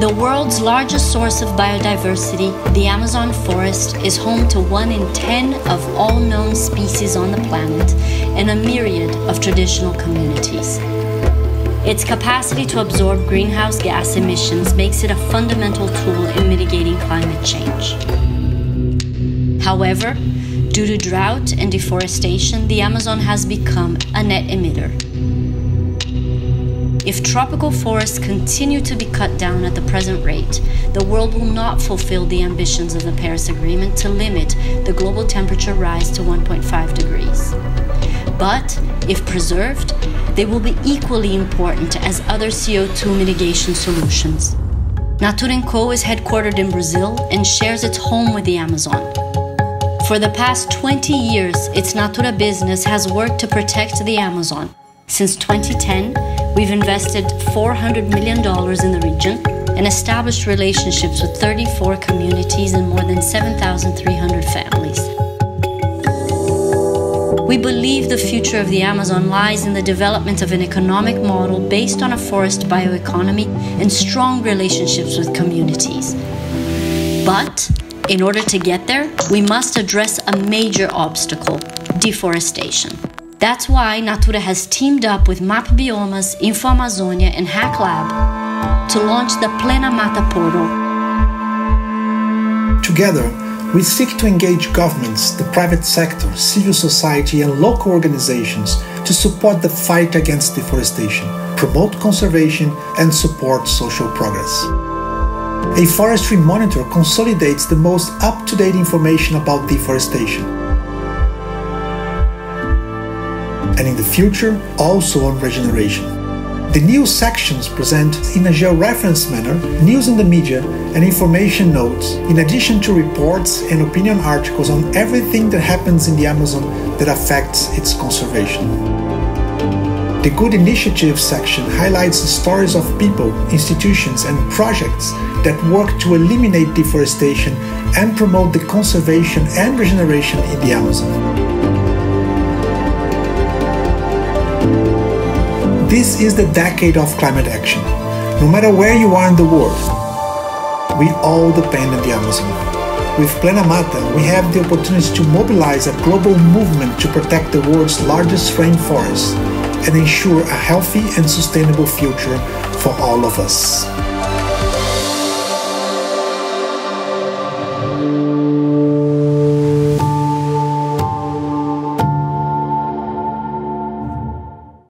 The world's largest source of biodiversity, the Amazon forest, is home to 1 in 10 of all known species on the planet and a myriad of traditional communities. Its capacity to absorb greenhouse gas emissions makes it a fundamental tool in mitigating climate change. However, due to drought and deforestation, the Amazon has become a net emitter. If tropical forests continue to be cut down at the present rate, the world will not fulfill the ambitions of the Paris Agreement to limit the global temperature rise to 1.5 degrees. But if preserved, they will be equally important as other CO2 mitigation solutions. Natura is headquartered in Brazil and shares its home with the Amazon. For the past 20 years, its Natura business has worked to protect the Amazon. Since 2010, we've invested $400 million in the region and established relationships with 34 communities and more than 7,300 families. We believe the future of the Amazon lies in the development of an economic model based on a forest bioeconomy and strong relationships with communities. But in order to get there, we must address a major obstacle deforestation. That's why Natura has teamed up with MapBiomas, Info Amazonia, and Hacklab to launch the PlenaMata portal. Together, we seek to engage governments, the private sector, civil society, and local organizations to support the fight against deforestation, promote conservation, and support social progress. A forestry monitor consolidates the most up to date information about deforestation. And in the future, also on regeneration. The news sections present, in a georeferenced manner, news in the media and information notes, in addition to reports and opinion articles on everything that happens in the Amazon that affects its conservation. The Good Initiatives section highlights the stories of people, institutions, and projects that work to eliminate deforestation and promote the conservation and regeneration in the Amazon. This is the decade of climate action. No matter where you are in the world, we all depend on the Amazon. With PlenaMata, we have the opportunity to mobilize a global movement to protect the world's largest rainforest and ensure a healthy and sustainable future for all of us.